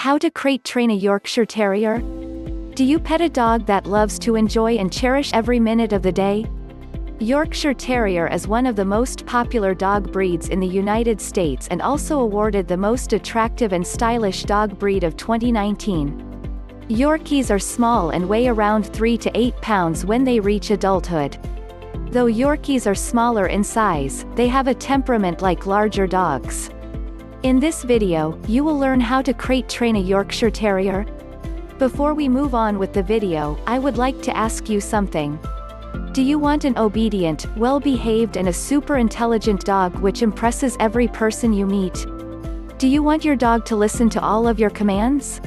How to crate train a Yorkshire Terrier? Do you pet a dog that loves to enjoy and cherish every minute of the day? Yorkshire Terrier is one of the most popular dog breeds in the United States and also awarded the most attractive and stylish dog breed of 2019. Yorkies are small and weigh around 3 to 8 pounds when they reach adulthood. Though Yorkies are smaller in size, they have a temperament like larger dogs. In this video, you will learn how to crate train a Yorkshire Terrier. Before we move on with the video, I would like to ask you something. Do you want an obedient, well-behaved and a super intelligent dog which impresses every person you meet? Do you want your dog to listen to all of your commands?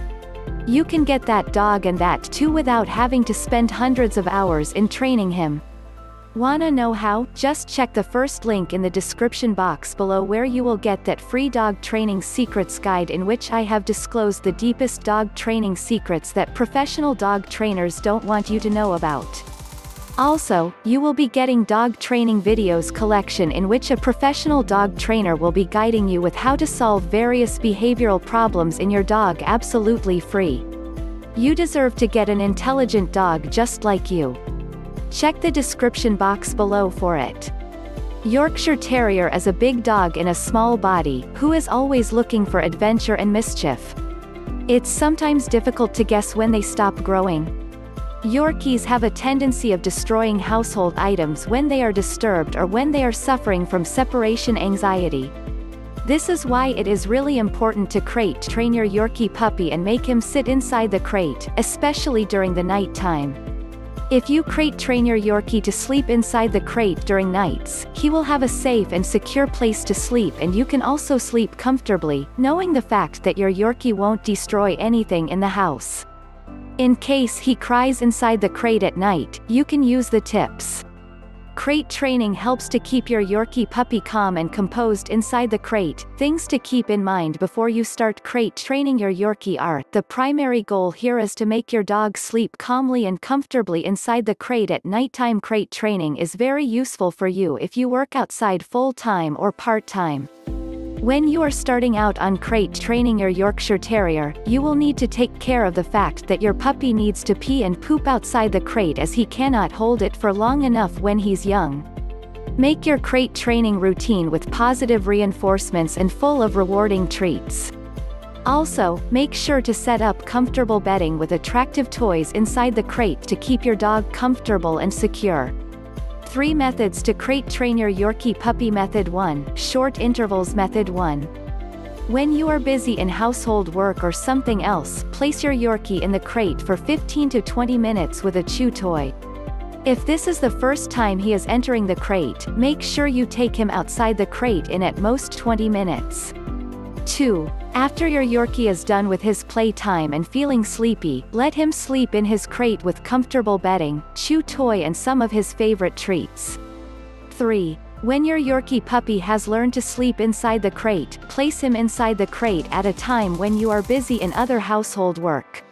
You can get that dog and that too without having to spend hundreds of hours in training him. Wanna know how? Just check the first link in the description box below where you will get that free dog training secrets guide in which I have disclosed the deepest dog training secrets that professional dog trainers don't want you to know about. Also, you will be getting dog training videos collection in which a professional dog trainer will be guiding you with how to solve various behavioral problems in your dog absolutely free. You deserve to get an intelligent dog just like you. Check the description box below for it. Yorkshire Terrier is a big dog in a small body, who is always looking for adventure and mischief. It's sometimes difficult to guess when they stop growing. Yorkies have a tendency of destroying household items when they are disturbed or when they are suffering from separation anxiety. This is why it is really important to crate train your Yorkie puppy and make him sit inside the crate, especially during the night time. If you crate train your Yorkie to sleep inside the crate during nights, he will have a safe and secure place to sleep and you can also sleep comfortably, knowing the fact that your Yorkie won't destroy anything in the house. In case he cries inside the crate at night, you can use the tips. Crate training helps to keep your Yorkie puppy calm and composed inside the crate. Things to keep in mind before you start crate training your Yorkie are, the primary goal here is to make your dog sleep calmly and comfortably inside the crate at nighttime. Crate training is very useful for you if you work outside full-time or part-time. When you are starting out on crate training your Yorkshire Terrier, you will need to take care of the fact that your puppy needs to pee and poop outside the crate as he cannot hold it for long enough when he's young. Make your crate training routine with positive reinforcements and full of rewarding treats. Also, make sure to set up comfortable bedding with attractive toys inside the crate to keep your dog comfortable and secure. 3 methods to crate train your Yorkie puppy Method 1, Short Intervals Method 1. When you are busy in household work or something else, place your Yorkie in the crate for 15 to 20 minutes with a chew toy. If this is the first time he is entering the crate, make sure you take him outside the crate in at most 20 minutes. 2. After your Yorkie is done with his playtime and feeling sleepy, let him sleep in his crate with comfortable bedding, chew toy and some of his favorite treats. 3. When your Yorkie puppy has learned to sleep inside the crate, place him inside the crate at a time when you are busy in other household work.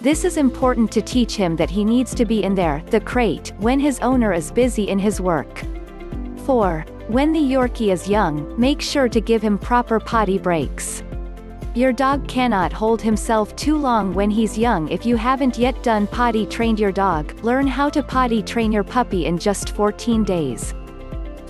This is important to teach him that he needs to be in there, the crate, when his owner is busy in his work. 4. When the Yorkie is young, make sure to give him proper potty breaks. Your dog cannot hold himself too long when he's young if you haven't yet done potty trained your dog, learn how to potty train your puppy in just 14 days.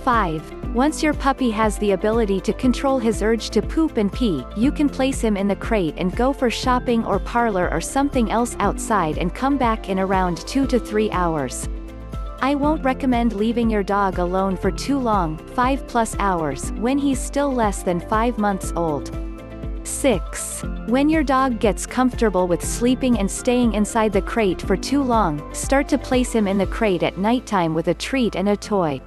5. Once your puppy has the ability to control his urge to poop and pee, you can place him in the crate and go for shopping or parlor or something else outside and come back in around 2 to 3 hours. I won't recommend leaving your dog alone for too long, 5 plus hours, when he's still less than 5 months old. 6. When your dog gets comfortable with sleeping and staying inside the crate for too long, start to place him in the crate at nighttime with a treat and a toy.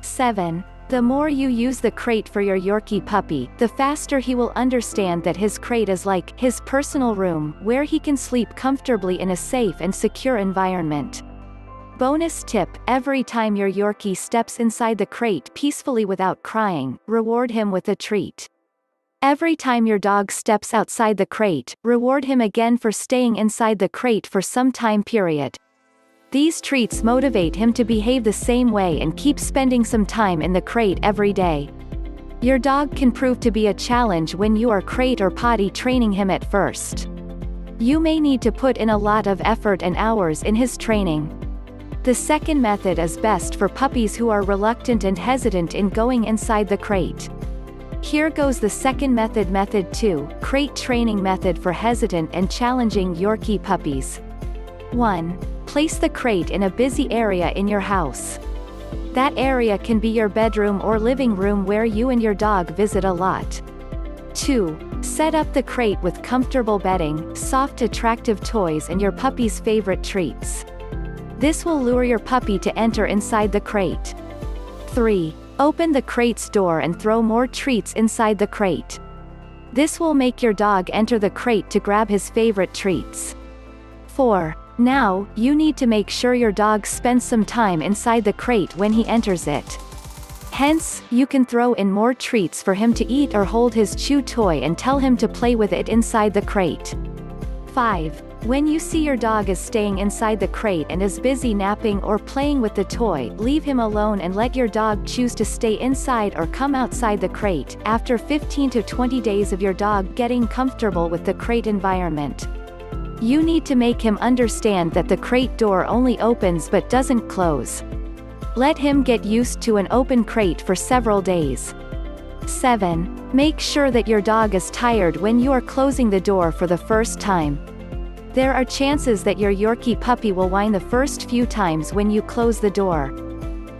7. The more you use the crate for your Yorkie puppy, the faster he will understand that his crate is like his personal room, where he can sleep comfortably in a safe and secure environment. Bonus tip, every time your Yorkie steps inside the crate peacefully without crying, reward him with a treat. Every time your dog steps outside the crate, reward him again for staying inside the crate for some time period. These treats motivate him to behave the same way and keep spending some time in the crate every day. Your dog can prove to be a challenge when you are crate or potty training him at first. You may need to put in a lot of effort and hours in his training. The second method is best for puppies who are reluctant and hesitant in going inside the crate. Here goes the second method Method 2, Crate Training Method for Hesitant and Challenging Yorkie Puppies. 1. Place the crate in a busy area in your house. That area can be your bedroom or living room where you and your dog visit a lot. 2. Set up the crate with comfortable bedding, soft attractive toys and your puppy's favorite treats. This will lure your puppy to enter inside the crate. 3. Open the crate's door and throw more treats inside the crate. This will make your dog enter the crate to grab his favorite treats. 4. Now, you need to make sure your dog spends some time inside the crate when he enters it. Hence, you can throw in more treats for him to eat or hold his chew toy and tell him to play with it inside the crate. 5. When you see your dog is staying inside the crate and is busy napping or playing with the toy, leave him alone and let your dog choose to stay inside or come outside the crate, after 15 to 20 days of your dog getting comfortable with the crate environment. You need to make him understand that the crate door only opens but doesn't close. Let him get used to an open crate for several days. 7. Make sure that your dog is tired when you are closing the door for the first time. There are chances that your Yorkie puppy will whine the first few times when you close the door.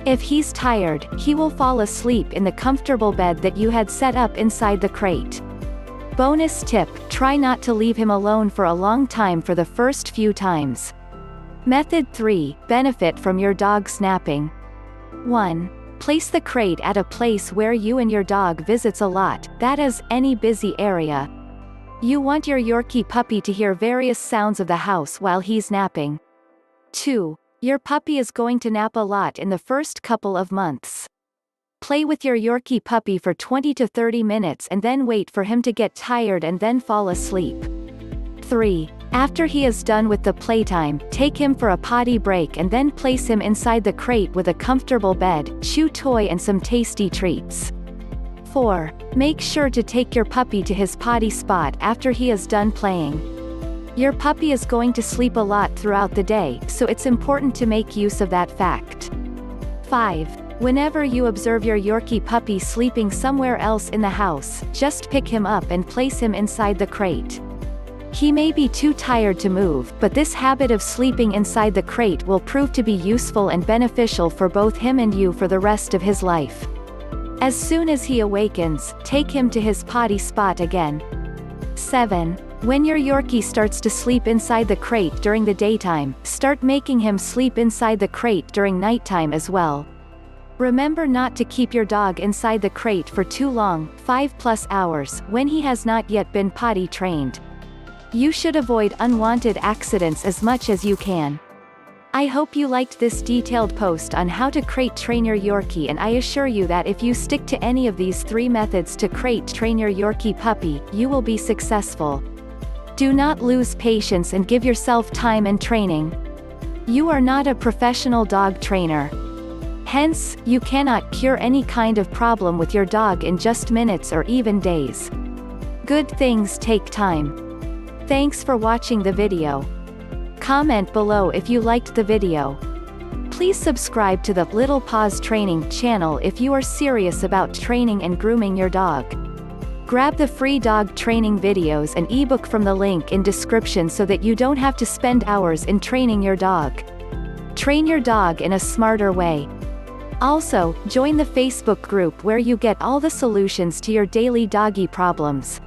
If he's tired, he will fall asleep in the comfortable bed that you had set up inside the crate. Bonus tip, try not to leave him alone for a long time for the first few times. Method 3, benefit from your dog's napping. 1. Place the crate at a place where you and your dog visits a lot, that is, any busy area. You want your Yorkie puppy to hear various sounds of the house while he's napping. 2. Your puppy is going to nap a lot in the first couple of months. Play with your Yorkie puppy for 20 to 30 minutes and then wait for him to get tired and then fall asleep. 3. After he is done with the playtime, take him for a potty break and then place him inside the crate with a comfortable bed, chew toy and some tasty treats. 4. Make sure to take your puppy to his potty spot after he is done playing. Your puppy is going to sleep a lot throughout the day, so it's important to make use of that fact. 5. Whenever you observe your Yorkie puppy sleeping somewhere else in the house, just pick him up and place him inside the crate. He may be too tired to move, but this habit of sleeping inside the crate will prove to be useful and beneficial for both him and you for the rest of his life. As soon as he awakens, take him to his potty spot again. 7. When your Yorkie starts to sleep inside the crate during the daytime, start making him sleep inside the crate during nighttime as well. Remember not to keep your dog inside the crate for too long, 5 plus hours, when he has not yet been potty trained. You should avoid unwanted accidents as much as you can. I hope you liked this detailed post on how to crate train your Yorkie and I assure you that if you stick to any of these three methods to crate train your Yorkie puppy, you will be successful. Do not lose patience and give yourself time and training. You are not a professional dog trainer. Hence, you cannot cure any kind of problem with your dog in just minutes or even days. Good things take time. Thanks for watching the video. Comment below if you liked the video. Please subscribe to the Little Paws Training channel if you are serious about training and grooming your dog. Grab the free dog training videos and ebook from the link in description so that you don't have to spend hours in training your dog. Train your dog in a smarter way. Also, join the Facebook group where you get all the solutions to your daily doggy problems.